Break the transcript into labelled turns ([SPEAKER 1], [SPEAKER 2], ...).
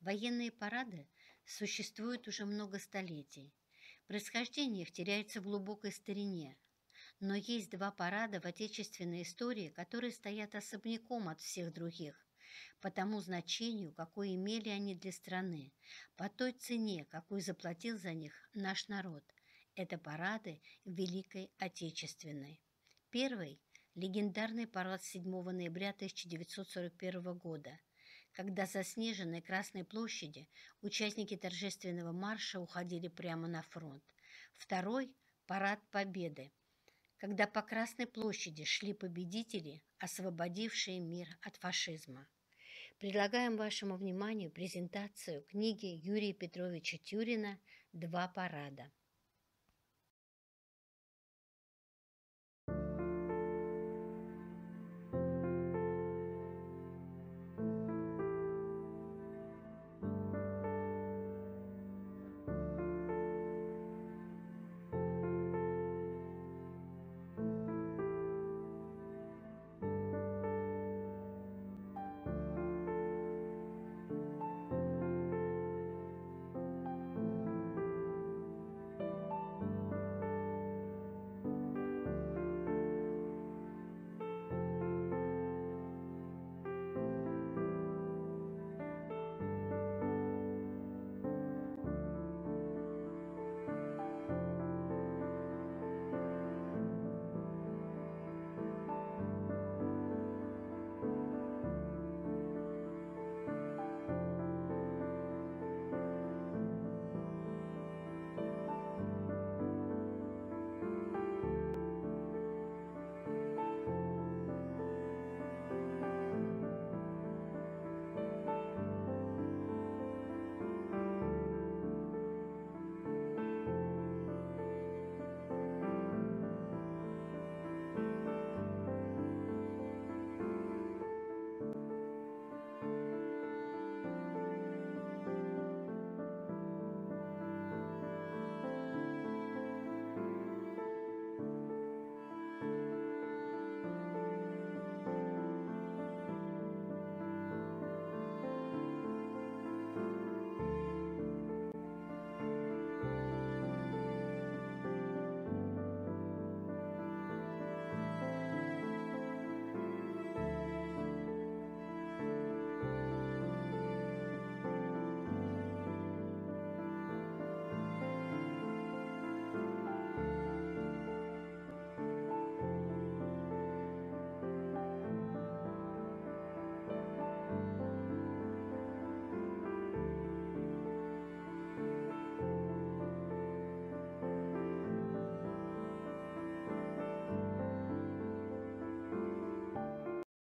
[SPEAKER 1] Военные парады существуют уже много столетий. Происхождение их теряется в глубокой старине. Но есть два парада в отечественной истории, которые стоят особняком от всех других, по тому значению, какое имели они для страны, по той цене, какую заплатил за них наш народ. Это парады Великой Отечественной. Первый – легендарный парад 7 ноября 1941 года – когда со снеженной Красной площади участники торжественного марша уходили прямо на фронт. Второй – парад Победы, когда по Красной площади шли победители, освободившие мир от фашизма. Предлагаем вашему вниманию презентацию книги Юрия Петровича Тюрина «Два парада».